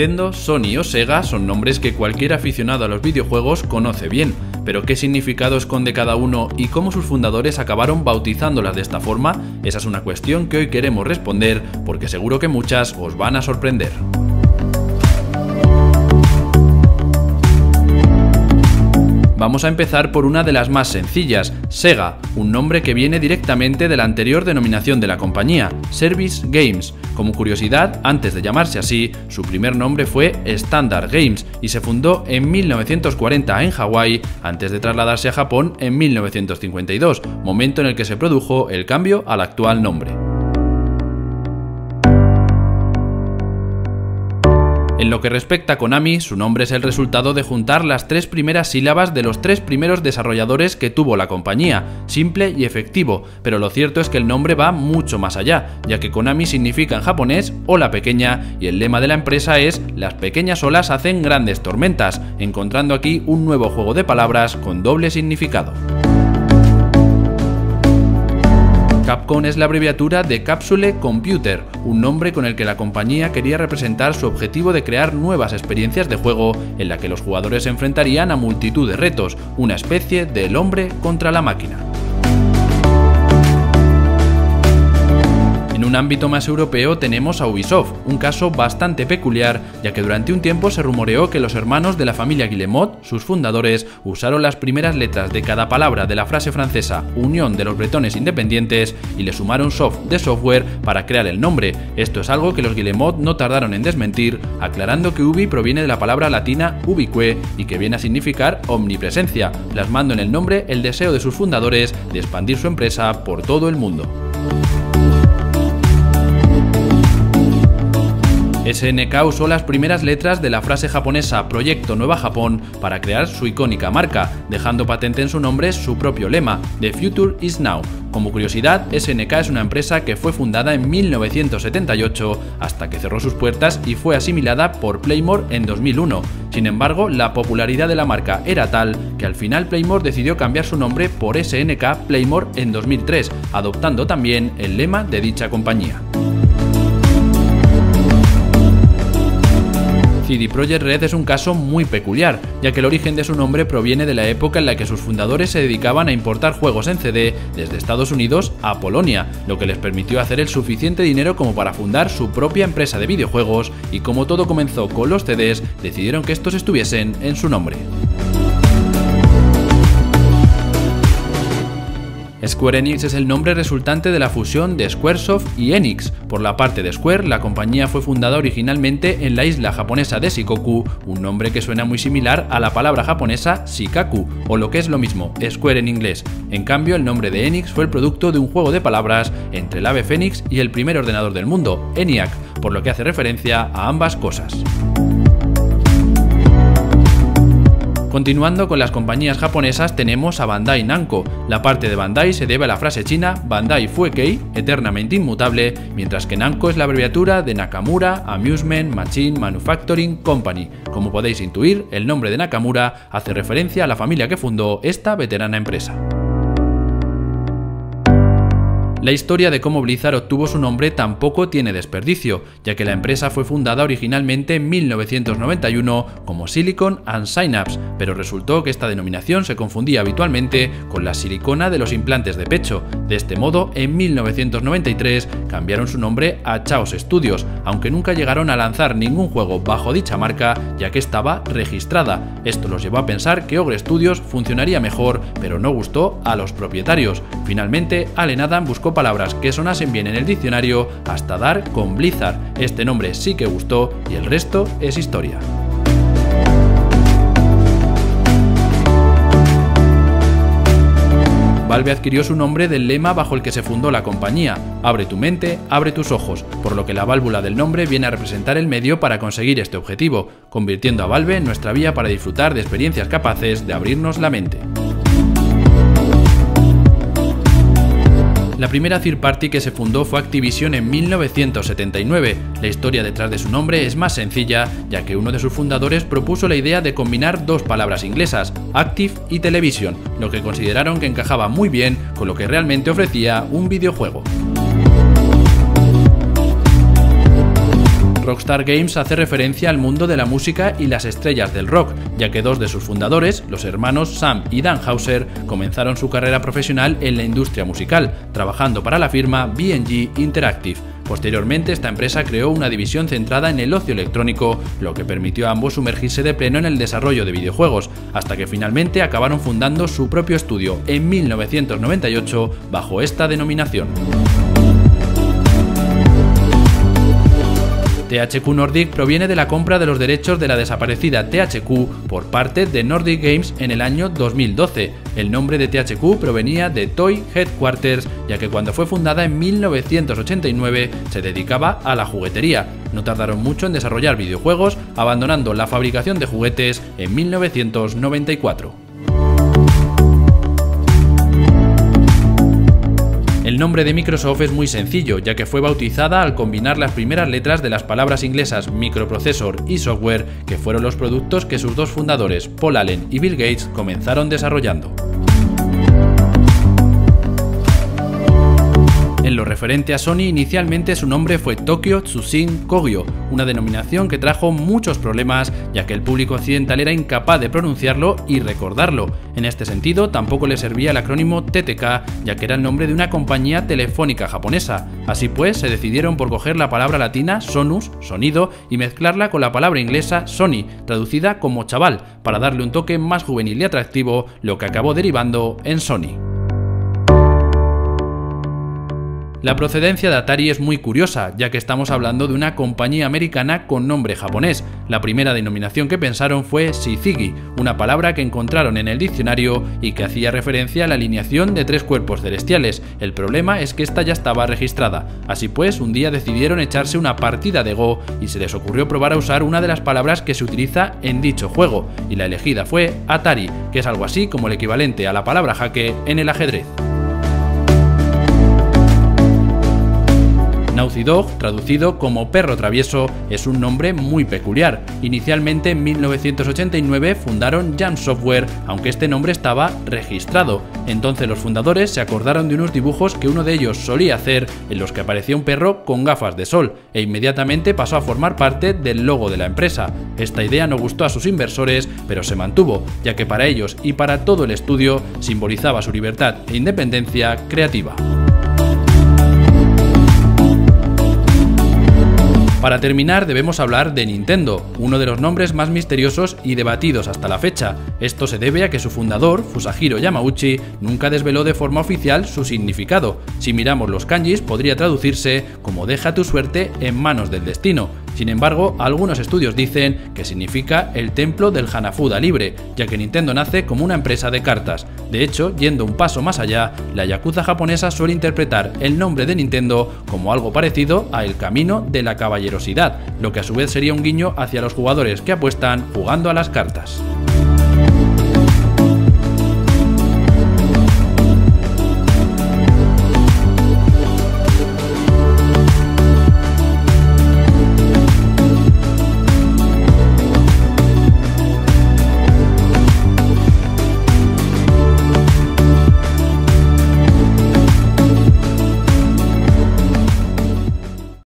Nintendo, Sony o Sega son nombres que cualquier aficionado a los videojuegos conoce bien, pero ¿qué significado esconde cada uno y cómo sus fundadores acabaron bautizándolas de esta forma? Esa es una cuestión que hoy queremos responder porque seguro que muchas os van a sorprender. Vamos a empezar por una de las más sencillas, Sega, un nombre que viene directamente de la anterior denominación de la compañía, Service Games. Como curiosidad, antes de llamarse así, su primer nombre fue Standard Games y se fundó en 1940 en Hawái antes de trasladarse a Japón en 1952, momento en el que se produjo el cambio al actual nombre. En lo que respecta a Konami, su nombre es el resultado de juntar las tres primeras sílabas de los tres primeros desarrolladores que tuvo la compañía, simple y efectivo, pero lo cierto es que el nombre va mucho más allá, ya que Konami significa en japonés ola pequeña y el lema de la empresa es las pequeñas olas hacen grandes tormentas, encontrando aquí un nuevo juego de palabras con doble significado. Capcom es la abreviatura de Capsule Computer, un nombre con el que la compañía quería representar su objetivo de crear nuevas experiencias de juego en la que los jugadores se enfrentarían a multitud de retos, una especie del hombre contra la máquina. Un ámbito más europeo tenemos a Ubisoft, un caso bastante peculiar, ya que durante un tiempo se rumoreó que los hermanos de la familia Guillemot, sus fundadores, usaron las primeras letras de cada palabra de la frase francesa Unión de los Bretones Independientes y le sumaron soft de software para crear el nombre. Esto es algo que los Guillemot no tardaron en desmentir, aclarando que Ubi proviene de la palabra latina ubique y que viene a significar omnipresencia, plasmando en el nombre el deseo de sus fundadores de expandir su empresa por todo el mundo. SNK usó las primeras letras de la frase japonesa Proyecto Nueva Japón para crear su icónica marca, dejando patente en su nombre su propio lema, The Future is Now. Como curiosidad, SNK es una empresa que fue fundada en 1978 hasta que cerró sus puertas y fue asimilada por Playmore en 2001. Sin embargo, la popularidad de la marca era tal que al final Playmore decidió cambiar su nombre por SNK Playmore en 2003, adoptando también el lema de dicha compañía. CD Projekt Red es un caso muy peculiar, ya que el origen de su nombre proviene de la época en la que sus fundadores se dedicaban a importar juegos en CD desde Estados Unidos a Polonia, lo que les permitió hacer el suficiente dinero como para fundar su propia empresa de videojuegos y como todo comenzó con los CDs, decidieron que estos estuviesen en su nombre. Square Enix es el nombre resultante de la fusión de Squaresoft y Enix. Por la parte de Square, la compañía fue fundada originalmente en la isla japonesa de Shikoku, un nombre que suena muy similar a la palabra japonesa Shikaku, o lo que es lo mismo, Square en inglés. En cambio, el nombre de Enix fue el producto de un juego de palabras entre el ave fénix y el primer ordenador del mundo, ENIAC, por lo que hace referencia a ambas cosas. Continuando con las compañías japonesas tenemos a Bandai Namco. La parte de Bandai se debe a la frase china Bandai Fuekei, eternamente inmutable, mientras que Namco es la abreviatura de Nakamura Amusement Machine Manufacturing Company. Como podéis intuir, el nombre de Nakamura hace referencia a la familia que fundó esta veterana empresa. La historia de cómo Blizzard obtuvo su nombre tampoco tiene desperdicio, ya que la empresa fue fundada originalmente en 1991 como Silicon and Synapse, pero resultó que esta denominación se confundía habitualmente con la silicona de los implantes de pecho. De este modo, en 1993 cambiaron su nombre a Chaos Studios, aunque nunca llegaron a lanzar ningún juego bajo dicha marca, ya que estaba registrada. Esto los llevó a pensar que Ogre Studios funcionaría mejor, pero no gustó a los propietarios. Finalmente, Allen Adam buscó palabras que sonasen bien en el diccionario hasta dar con Blizzard. Este nombre sí que gustó y el resto es historia. Valve adquirió su nombre del lema bajo el que se fundó la compañía, abre tu mente, abre tus ojos, por lo que la válvula del nombre viene a representar el medio para conseguir este objetivo, convirtiendo a Valve en nuestra vía para disfrutar de experiencias capaces de abrirnos la mente. La primera third party que se fundó fue Activision en 1979. La historia detrás de su nombre es más sencilla, ya que uno de sus fundadores propuso la idea de combinar dos palabras inglesas, Active y Television, lo que consideraron que encajaba muy bien con lo que realmente ofrecía un videojuego. Rockstar Games hace referencia al mundo de la música y las estrellas del rock, ya que dos de sus fundadores, los hermanos Sam y Dan Hauser, comenzaron su carrera profesional en la industria musical, trabajando para la firma BG Interactive. Posteriormente, esta empresa creó una división centrada en el ocio electrónico, lo que permitió a ambos sumergirse de pleno en el desarrollo de videojuegos, hasta que finalmente acabaron fundando su propio estudio en 1998 bajo esta denominación. THQ Nordic proviene de la compra de los derechos de la desaparecida THQ por parte de Nordic Games en el año 2012. El nombre de THQ provenía de Toy Headquarters, ya que cuando fue fundada en 1989 se dedicaba a la juguetería. No tardaron mucho en desarrollar videojuegos, abandonando la fabricación de juguetes en 1994. Nombre de Microsoft es muy sencillo, ya que fue bautizada al combinar las primeras letras de las palabras inglesas microprocesor y software, que fueron los productos que sus dos fundadores, Paul Allen y Bill Gates, comenzaron desarrollando. En lo referente a Sony, inicialmente su nombre fue Tokyo Tsusin Kogyo, una denominación que trajo muchos problemas ya que el público occidental era incapaz de pronunciarlo y recordarlo. En este sentido, tampoco le servía el acrónimo TTK, ya que era el nombre de una compañía telefónica japonesa. Así pues, se decidieron por coger la palabra latina sonus, sonido, y mezclarla con la palabra inglesa Sony, traducida como chaval, para darle un toque más juvenil y atractivo, lo que acabó derivando en Sony. La procedencia de Atari es muy curiosa, ya que estamos hablando de una compañía americana con nombre japonés. La primera denominación que pensaron fue Shizigi, una palabra que encontraron en el diccionario y que hacía referencia a la alineación de tres cuerpos celestiales. El problema es que esta ya estaba registrada. Así pues, un día decidieron echarse una partida de Go y se les ocurrió probar a usar una de las palabras que se utiliza en dicho juego, y la elegida fue Atari, que es algo así como el equivalente a la palabra jaque en el ajedrez. Naughty Dog, traducido como perro travieso, es un nombre muy peculiar. Inicialmente en 1989 fundaron Jam Software, aunque este nombre estaba registrado. Entonces los fundadores se acordaron de unos dibujos que uno de ellos solía hacer en los que aparecía un perro con gafas de sol, e inmediatamente pasó a formar parte del logo de la empresa. Esta idea no gustó a sus inversores, pero se mantuvo, ya que para ellos y para todo el estudio simbolizaba su libertad e independencia creativa. Para terminar debemos hablar de Nintendo, uno de los nombres más misteriosos y debatidos hasta la fecha. Esto se debe a que su fundador, Fusahiro Yamauchi, nunca desveló de forma oficial su significado. Si miramos los kanjis podría traducirse como deja tu suerte en manos del destino, sin embargo, algunos estudios dicen que significa el templo del Hanafuda libre, ya que Nintendo nace como una empresa de cartas. De hecho, yendo un paso más allá, la Yakuza japonesa suele interpretar el nombre de Nintendo como algo parecido a el camino de la caballerosidad, lo que a su vez sería un guiño hacia los jugadores que apuestan jugando a las cartas.